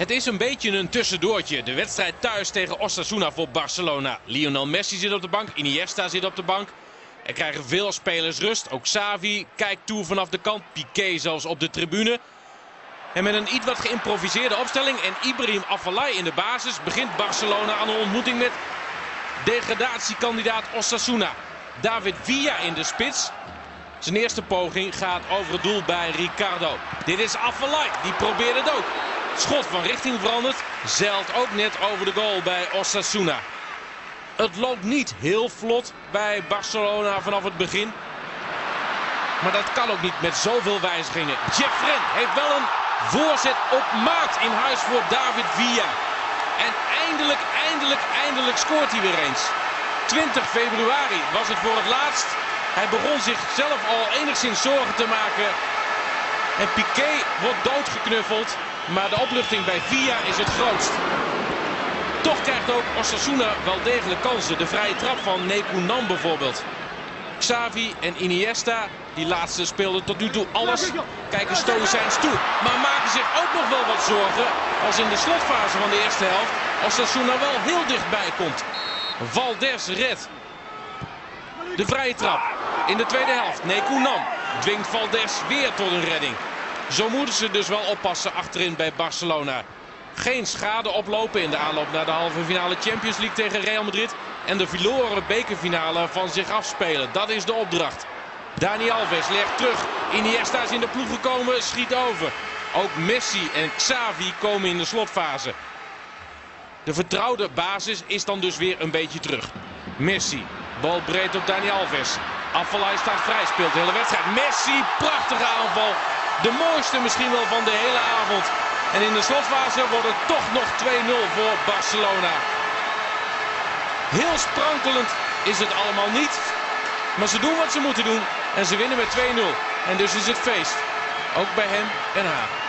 Het is een beetje een tussendoortje. De wedstrijd thuis tegen Osasuna voor Barcelona. Lionel Messi zit op de bank, Iniesta zit op de bank. Er krijgen veel spelers rust. Ook Xavi kijkt toe vanaf de kant. Piqué zelfs op de tribune. En met een iets wat geïmproviseerde opstelling en Ibrahim Afellay in de basis begint Barcelona aan een ontmoeting met degradatiekandidaat Osasuna. David Villa in de spits. Zijn eerste poging gaat over het doel bij Ricardo. Dit is Afellay, die probeert het ook. Schot van richting veranderd. Zeilt ook net over de goal bij Osasuna. Het loopt niet heel vlot bij Barcelona vanaf het begin. Maar dat kan ook niet met zoveel wijzigingen. Jeffren heeft wel een voorzet op maat in huis voor David Villa. En eindelijk, eindelijk, eindelijk scoort hij weer eens. 20 februari was het voor het laatst. Hij begon zichzelf al enigszins zorgen te maken. En Piqué wordt doodgeknuffeld. Maar de opluchting bij Villa is het grootst. Toch krijgt ook Osasuna wel degelijk kansen. De vrije trap van Nekunan bijvoorbeeld. Xavi en Iniesta, die laatste speelden tot nu toe alles, kijken stoïcijns toe. Maar maken zich ook nog wel wat zorgen als in de slotfase van de eerste helft Osasuna wel heel dichtbij komt. Valdes redt. De vrije trap in de tweede helft. Nekunan dwingt Valdes weer tot een redding. Zo moeten ze dus wel oppassen achterin bij Barcelona. Geen schade oplopen in de aanloop naar de halve finale Champions League tegen Real Madrid. En de verloren bekerfinale van zich afspelen. Dat is de opdracht. Dani Alves legt terug. Iniesta is in de ploeg gekomen, schiet over. Ook Messi en Xavi komen in de slotfase. De vertrouwde basis is dan dus weer een beetje terug. Messi, bal breed op Dani Alves. Afvalai staat vrij, speelt de hele wedstrijd. Messi, prachtige aanval. De mooiste misschien wel van de hele avond. En in de slotfase wordt het toch nog 2-0 voor Barcelona. Heel sprankelend is het allemaal niet. Maar ze doen wat ze moeten doen. En ze winnen met 2-0. En dus is het feest. Ook bij hem en haar.